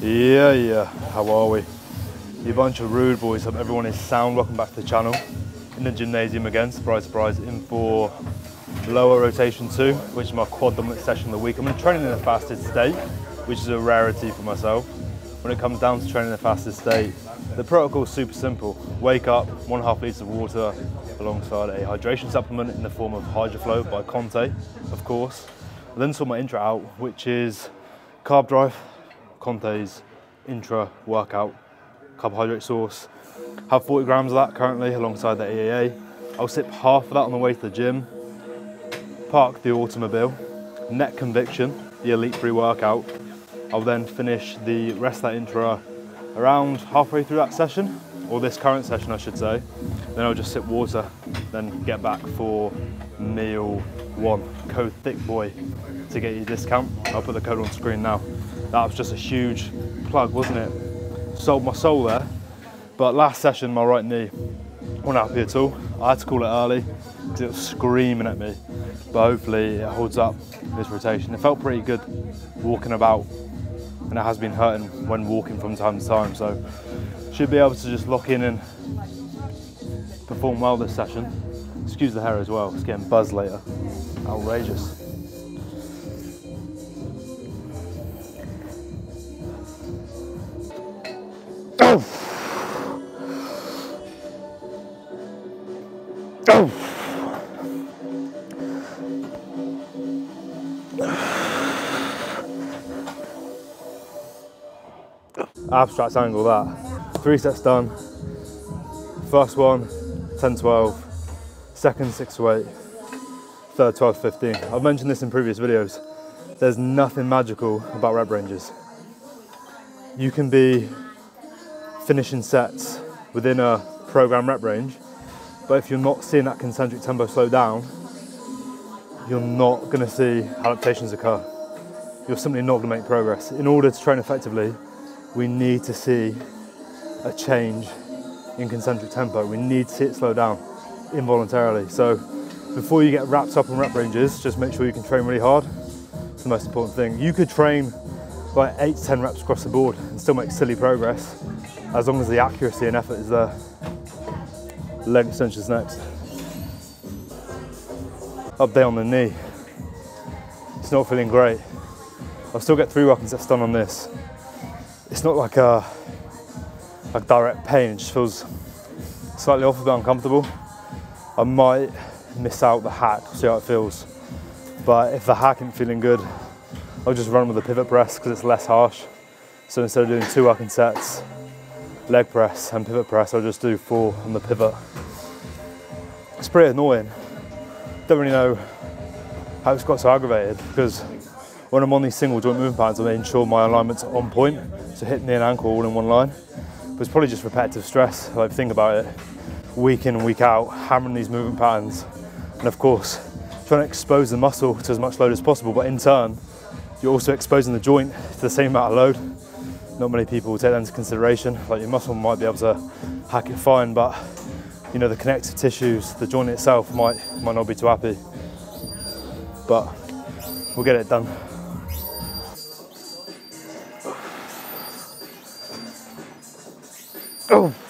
Yeah, yeah, how are we? You bunch of rude boys, hope everyone is sound. Welcome back to the channel. In the gymnasium again, surprise, surprise, in for lower rotation two, which is my quad dominant session of the week. I'm gonna train in a fasted state, which is a rarity for myself. When it comes down to training in a fasted state, the protocol is super simple. Wake up, one and a half litres of water alongside a hydration supplement in the form of HydroFlow by Conteh, of course. I then sort my intra out, which is carb drive, Conteh's intra workout carbohydrate source. Have 40 grams of that currently alongside the EAA. I'll sip half of that on the way to the gym, park the automobile, net conviction, the elite pre workout. I'll then finish the rest of that intra around halfway through that session, or this current session I should say. Then I'll just sip water, then get back for meal one. Code thick boy to get your discount. I'll put the code on screen now. That was just a huge plug, wasn't it? Sold my soul there. But last session, my right knee wasn't happy at all. I had to call it early because it was screaming at me. But hopefully it holds up this rotation. It felt pretty good walking about and it has been hurting when walking from time to time. So should be able to just lock in and perform well this session. Excuse the hair as well, it's getting buzzed later. Outrageous. Abstract angle that. Three sets done. First one, 10 12. Second, 6 to 8. Third, 12 15. I've mentioned this in previous videos. There's nothing magical about rep ranges. You can be finishing sets within a program rep range, but if you're not seeing that concentric tempo slow down, you're not going to see adaptations occur. You're simply not going to make progress. In order to train effectively, we need to see a change in concentric tempo. We need to see it slow down involuntarily. So before you get wrapped up in rep ranges, just make sure you can train really hard. It's the most important thing. You could train like eight to 10 reps across the board and still make silly progress as long as the accuracy and effort is there. Leg extensions next. Up Update on the knee. It's not feeling great. I'll still get three working sets done on this. It's not like a like direct pain, it just feels slightly off a bit uncomfortable. I might miss out the hack, see how it feels. But if the hack isn't feeling good, I'll just run with the pivot press because it's less harsh. So instead of doing two working sets, leg press and pivot press, I'll just do four on the pivot. It's pretty annoying. Don't really know how it's got so aggravated because when I'm on these single joint movement patterns, I ensure my alignment's on point, so hip, knee and ankle all in one line. But it's probably just repetitive stress. Like think about it, week in and week out, hammering these movement patterns, and of course, trying to expose the muscle to as much load as possible. But in turn, you're also exposing the joint to the same amount of load. Not many people will take that into consideration. Like your muscle might be able to hack it fine, but you know the connective tissues, the joint itself might might not be too happy. But we'll get it done. Oh.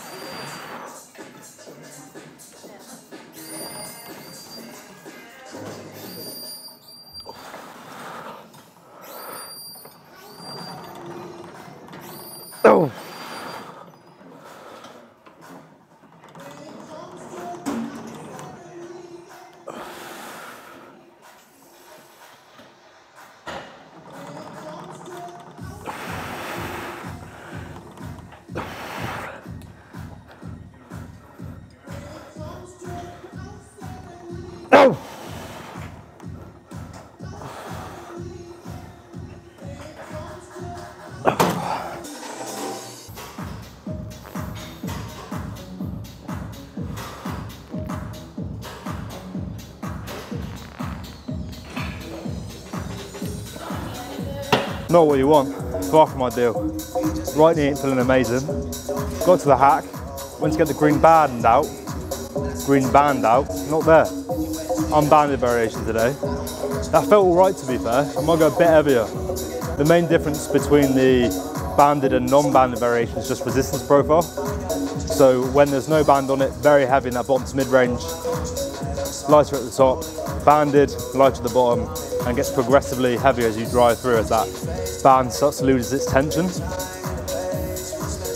Not what you want, far from ideal. Right knee ain't feeling amazing. Got to the hack, went to get the green band out, green band out, not there. Unbanded variation today. That felt all right to be fair. I might go a bit heavier. The main difference between the banded and non-banded variations, just resistance profile. So when there's no band on it, very heavy in that bottom to mid-range, lighter at the top, banded, lighter at the bottom, and gets progressively heavier as you drive through as that band starts to lose its tension.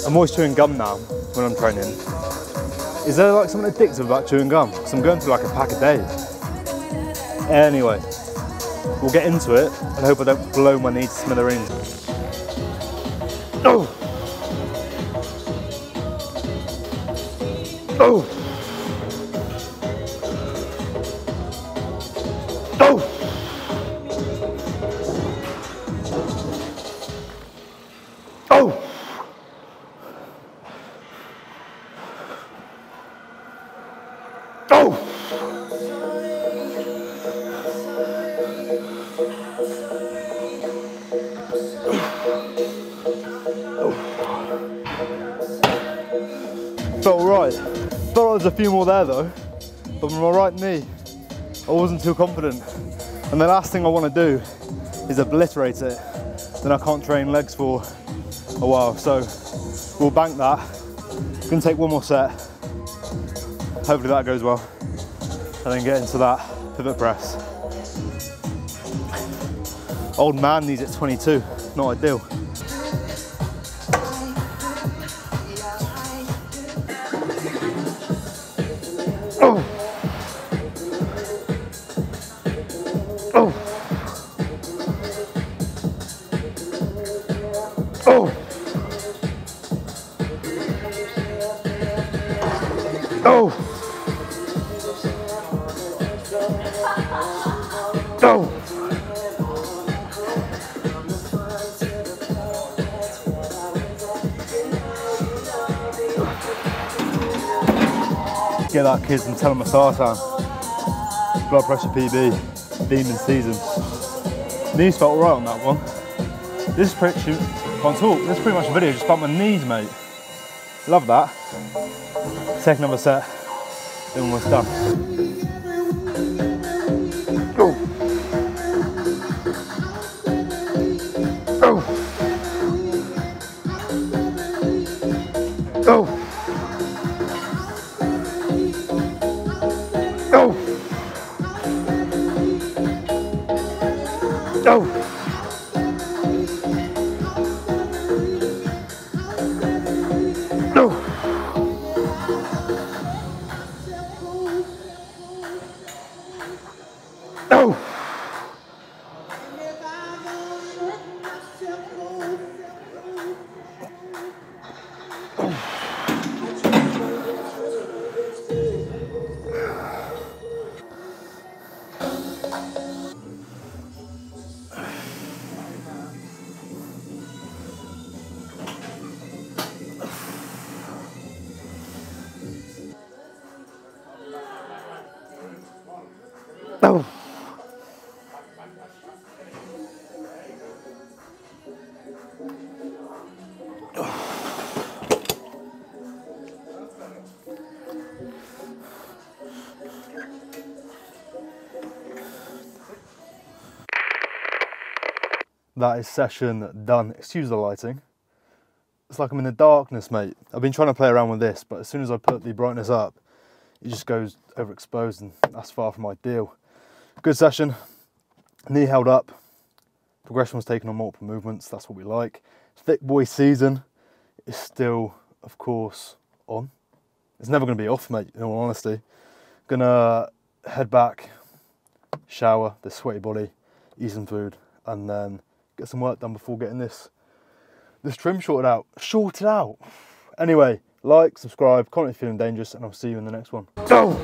I'm always chewing gum now when I'm training. Is there like something addictive about chewing gum? Because I'm going through like a pack a day. Anyway, we'll get into it and hope I don't blow my knee to smithereens. Oh! Oh! Oh! Felt right. Felt like there's a few more there though. But my right knee, I wasn't too confident. And the last thing I want to do is obliterate it. Then I can't train legs for a while. So we'll bank that. Gonna take one more set. Hopefully that goes well. And then get into that pivot press. Old man needs it 22, not ideal. Oh. Oh. Oh. Oh. Get that kids and tell them a star time. Blood pressure PB, demon season. Knees felt right on that one. This is pretty, can't talk, this is pretty much a video just about my knees, mate. Love that. Take another set, then almost done. Oh. go. That is session done. Excuse the lighting. It's like I'm in the darkness, mate. I've been trying to play around with this, but as soon as I put the brightness up, it just goes overexposed and that's far from ideal. Good session. Knee held up. Progression was taken on multiple movements. That's what we like. Thick boy season is still, of course, on. It's never going to be off, mate, in all honesty. Gonna head back, shower, the sweaty body, eat some food, and then get some work done before getting this this trim shorted out. Shorted out. Anyway, like, subscribe, comment if you're feeling dangerous, and I'll see you in the next one. Go!